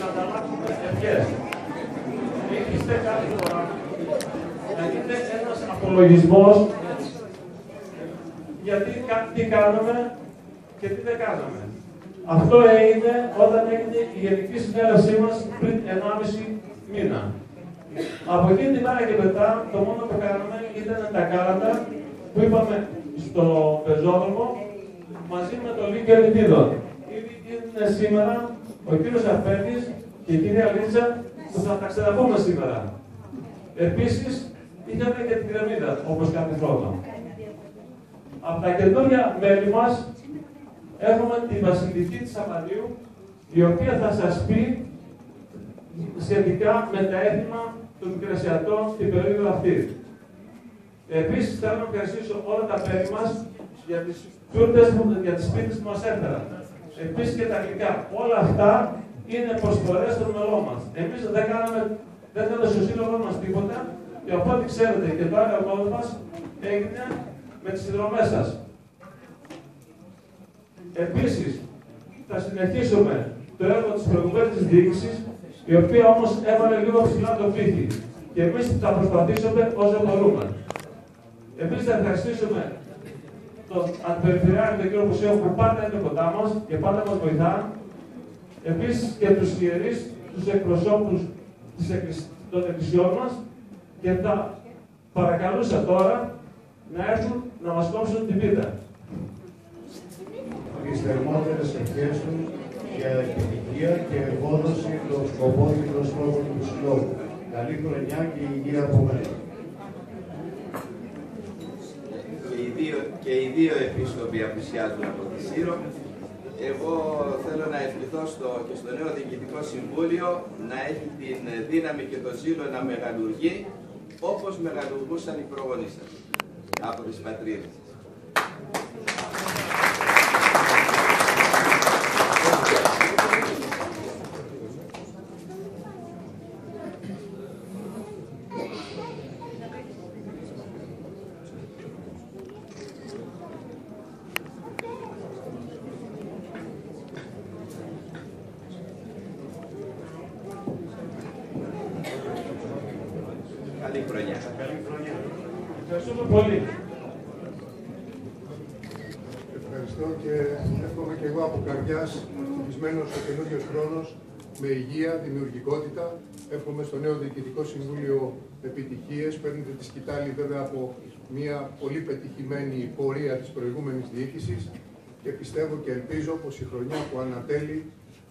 να ανταλλάξουμε ευχές. Έχετε κάθε φορά να γίνεται ένας απολογισμός γιατί τι κάνουμε και τι δεν κάνουμε. Αυτό έγινε όταν έγινε η γενική συνέλευσή μας πριν 1,5 μήνα. Από εκείνη την μέρα και μετά, το μόνο που κάναμε ήταν τα κάλατα που είπαμε στο πεζόδρομο μαζί με το Λίγκο Ελιτίδων. Ήδη είναι σήμερα ο κύριος Αφέντης και η κυρία Λίτσα που θα τα ξαναπούμε σήμερα. Επίσης, είχαμε και την πυραμίδα, όπως κάθε χρόνο. Από τα καινούργια μέλη μας έχουμε τη Βασιλική της Αμαλίου, η οποία θα σας πει σχετικά με τα έθιμα των Μικρασιατών στην περίοδο αυτή. Επίσης, θέλω να ευχαριστήσω όλα τα μέλη μας για τις τούρτες για τις σπίτες που μας έφεραν. Επίσης και τα γλυκά. Όλα αυτά είναι προσφορές των μελών μας. Εμείς δεν κάναμε, δεν έδωσε ο σύλλογο μας τίποτα και από ό,τι ξέρετε και το άλλο μας έγινε με τις συνδρομές σας. Επίσης, θα συνεχίσουμε το έργο της προηγουμένης διοίκησης, η οποία όμως έβαλε λίγο ψηλά το πύχη. Και εμείς θα προσπαθήσουμε όσο μπορούμε. Εμείς θα ευχαριστήσουμε τον Αντιπεριφερειάρχη, τον κύριο Πουσέο, που πάντα είναι κοντά μας και πάντα μας βοηθά. Επίση και τους ιερείς, τους εκπροσώπους των εκκλησιών μας και θα παρακαλούσα τώρα να έρθουν να μας κόψουν την πίτα. Τις θερμότερες ευχές τους για επιτυχία και ευόδοση των σκοπών και των στόχων του Συλλόγου. Καλή χρονιά και υγεία από μένα. Και οι δύο επίσκοποι απουσιάζουν από τη Σύρο. Εγώ θέλω να ευχηθώ στο, και στο νέο Διοικητικό Συμβούλιο να έχει την δύναμη και το ζήλο να μεγαλουργεί όπως μεγαλουργούσαν οι προγονείς σας από τις πατρίδες. Ο καινούριο χρόνος με υγεία, δημιουργικότητα. Εύχομαι στο νέο Διοικητικό Συμβούλιο επιτυχίες. Παίρνετε τη σκητάλη βέβαια από μια πολύ πετυχημένη πορεία της προηγούμενης διοίκησης και πιστεύω και ελπίζω πως η χρονιά που ανατέλει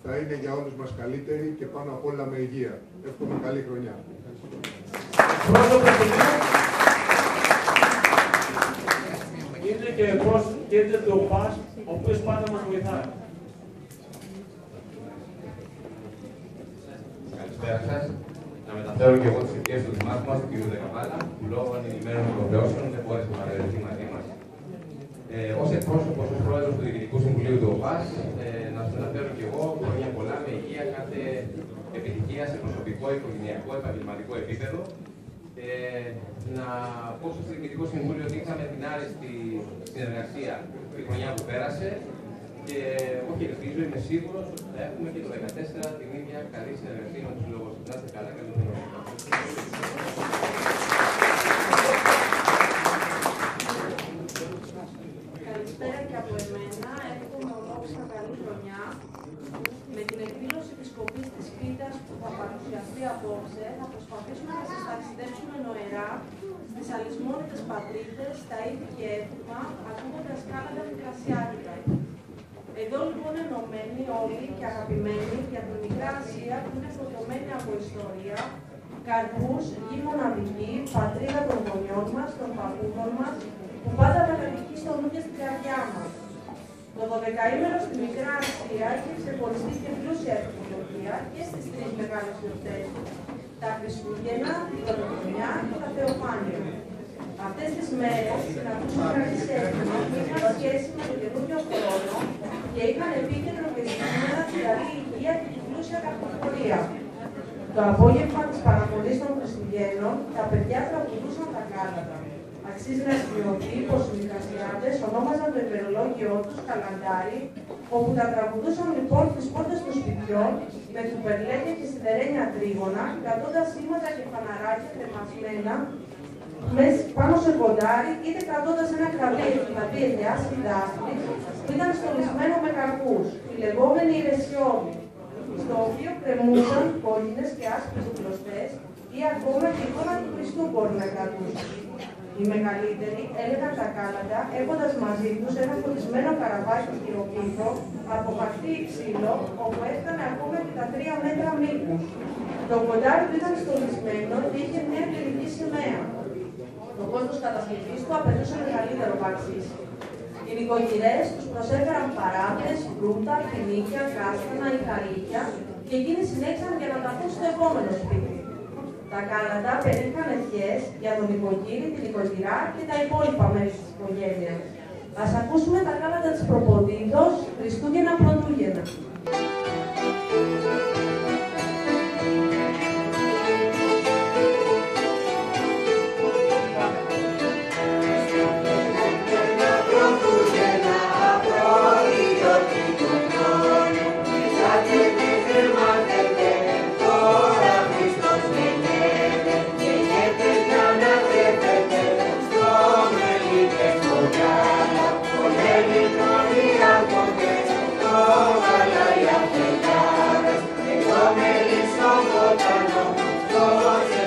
θα είναι για όλους μας καλύτερη και πάνω απ' όλα με υγεία. Εύχομαι καλή χρονιά. Είναι και πώς γίνεται το ΠΑΣ, ο οποίος πάντα μας βοηθάει. Καλησπέρα σας. Να μεταφέρω και εγώ τις ευχές του Δημάρχου μας, του κ. Δεκαπάλα, που λόγω ανηλυμένων υποχρεώσεων δεν μπόρεσε να παρευρεθεί μαζί μας. Ε, Ω εκπρόσωπος, ως πρόεδρος του Διοικητικού Συμβουλίου του ΟΠΑΣ, ε, να σας μεταφέρω και εγώ χρόνια πολλά με υγεία, κάθε επιτυχία σε προσωπικό, οικογενειακό, επαγγελματικό επίπεδο. Ε, να πω στο Διοικητικό Συμβούλιο ότι είχαμε την άριστη συνεργασία τη χρονιά που πέρασε και όχι ελπίζω, είμαι σίγουρος ότι θα έχουμε και το 2014 την ίδια καλή συνεργασία με τους λόγους. Να είστε καλά, καλή χρονιά. Καλησπέρα και από εμένα. Εύχομαι ολόκληρα καλή χρονιά. Με την εκδήλωση τη κοπή τη πίτα που θα παρουσιαστεί απόψε, θα προσπαθήσουμε να σα ταξιδέψουμε νοερά στι αλυσμόνιτε πατρίτε, τα είδη και έθιμα, ακούγοντας κάνοντα μικρασιάτικα. Εδώ λοιπόν ενωμένοι όλοι και αγαπημένοι για την Μικρά Ασία που είναι φορτωμένη από ιστορία, καρπούς, γη μοναδική, πατρίδα των γονιών μας, των παππούδων μας, που πάντα μεταδικεί στο νου και στην καρδιά μας. Το 12ήμερο στη Μικρά Ασία έχει ξεχωριστεί και πλούσια εθνολογία και στις τρεις μεγάλες γιορτές τα Χριστούγεννα, την Πρωτοχρονιά και τα Θεοφάνεια. Αυτές τις μέρες συναντούσαν κανείς έτοιμα που είχαν σχέση με τον καινούριο χρόνο και είχαν επίκεντρο και σήμερα τη καλή υγεία και την πλούσια καρποφορία. Το απόγευμα της παραμονής των Χριστουγέννων, τα παιδιά τραγουδούσαν τα κάλατα. Αξίζει να σημειωθεί πως οι δικαστιάτες ονόμαζαν το ημερολόγιο τους καλαντάρι, όπου τα τραγουδούσαν λοιπόν στις πόρτες των σπιτιών σπιτιών με κουπερλέτια και σιδερένια τρίγωνα, κρατώντας σήματα και φαναράκια κρεμασμένα μέσα πάνω σε κοντάρι, είτε κρατώντας ένα κραβί δηλαδή ελιά ή δάχτυλη που ήταν στολισμένο με καρπούς, τη λεγόμενη ηρεσιόμη, στο οποίο κρεμούσαν κόκκινες και άσπρες κλωστέ ή ακόμα και εικόνα του Χριστού μπορεί να κρατούσαν. Οι μεγαλύτεροι έλεγαν τα κάλαντα έχοντας μαζί τους ένα φωτισμένο καραβάκι χειροποίητο από χαρτί ξύλο, όπου έφτανε ακόμα και τα τρία μέτρα μήκους. Το κοντάρι που ήταν στολισμένο είχε μια τελική σημαία. Το κόστος κατασκευής του απαιτούσε μεγαλύτερο βαξίσι. Οι νοικοκυρές τους προσέφεραν παράδε, φρούτα, φινίκια, κάστανα ή καρύδια και εκείνοι συνέχισαν για να τα πούν στο επόμενο σπίτι. Τα κάλαντα περίχαν ευχές για τον νοικοκύρη, την νοικοκυρά και τα υπόλοιπα μέλη της οικογένειας. Α ακούσουμε τα κάλαντα της Προποντίδο Χριστούγεννα Πρωτούγεννα. joy.